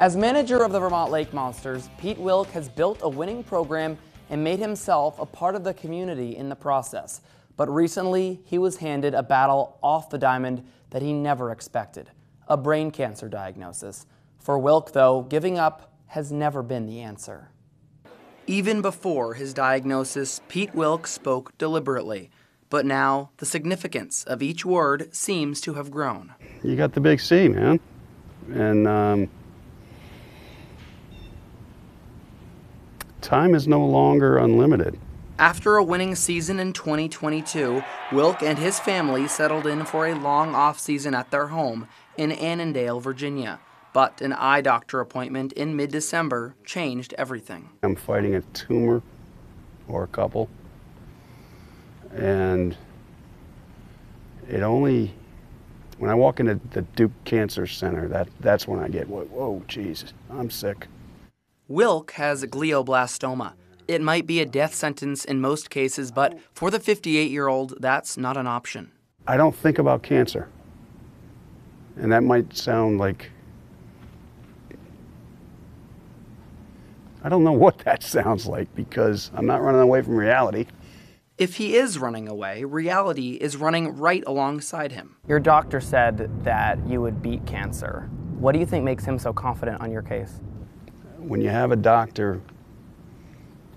As manager of the Vermont Lake Monsters, Pete Wilk has built a winning program and made himself a part of the community in the process. But recently, he was handed a battle off the diamond that he never expected a brain cancer diagnosis. For Wilk, though, giving up has never been the answer. Even before his diagnosis, Pete Wilk spoke deliberately. But now, the significance of each word seems to have grown. You got the big C, man. And um, time is no longer unlimited. After a winning season in 2022, Wilk and his family settled in for a long off season at their home in Annandale, Virginia. But an eye doctor appointment in mid December changed everything. I'm fighting a tumor or a couple. And it only, when I walk into the Duke Cancer Center, that, that's when I get, whoa, Jesus, I'm sick. Wilk has glioblastoma. It might be a death sentence in most cases, but for the 58 year old, that's not an option. I don't think about cancer. And that might sound like I don't know what that sounds like because I'm not running away from reality. If he is running away, reality is running right alongside him. Your doctor said that you would beat cancer. What do you think makes him so confident on your case? When you have a doctor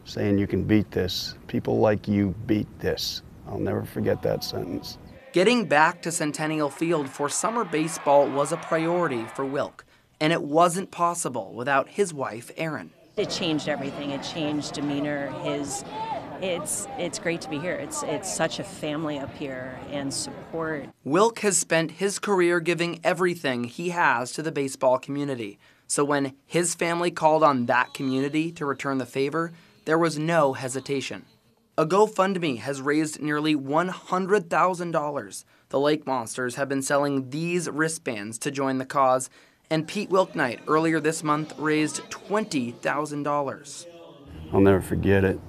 saying you can beat this, people like you beat this. I'll never forget that sentence. Getting back to Centennial Field for summer baseball was a priority for Wilk, and it wasn't possible without his wife, Erin. It changed everything. It changed demeanor, his it's it's great to be here. It's it's such a family up here and support. Wilk has spent his career giving everything he has to the baseball community. So when his family called on that community to return the favor, there was no hesitation. A GoFundMe has raised nearly $100,000. The Lake Monsters have been selling these wristbands to join the cause, and Pete Wilk Night earlier this month raised $20,000. I'll never forget it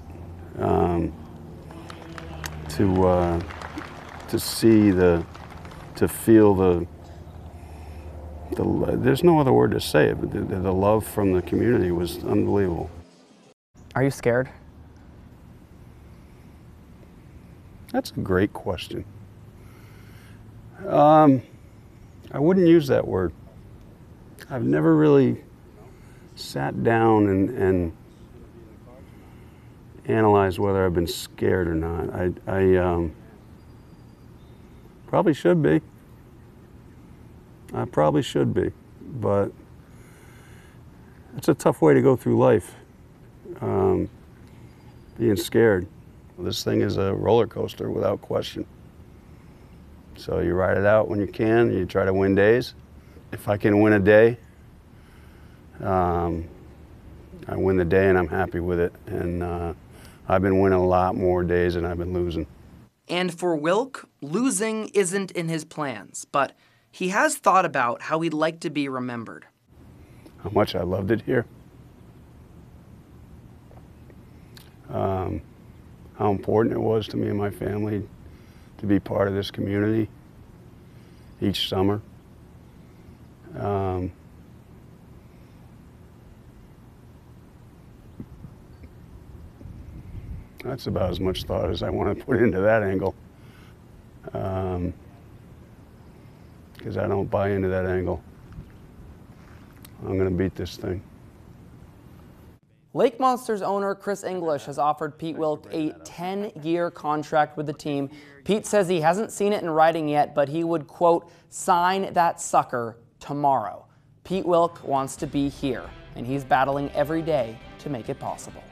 um, to uh, to see the to feel the the there's no other word to say it, but the, the love from the community was unbelievable. Are you scared? That's a great question. Um, I wouldn't use that word. I've never really sat down and, and analyze whether I've been scared or not. I, I um, probably should be. I probably should be, but it's a tough way to go through life, um, being scared. This thing is a roller coaster without question. So you ride it out when you can, you try to win days. If I can win a day, um, I win the day and I'm happy with it. And uh, I've been winning a lot more days than I've been losing. And for Wilk, losing isn't in his plans, but he has thought about how he'd like to be remembered. How much I loved it here. Um, how important it was to me and my family to be part of this community each summer. Um, that's about as much thought as I want to put into that angle. Because um, I don't buy into that angle. I'm going to beat this thing. Lake Monsters owner Chris English has offered Pete Wilk a 10 year contract with the team. Pete says he hasn't seen it in writing yet, but he would, quote, sign that sucker tomorrow. Pete Wilk wants to be here, and he's battling every day to make it possible.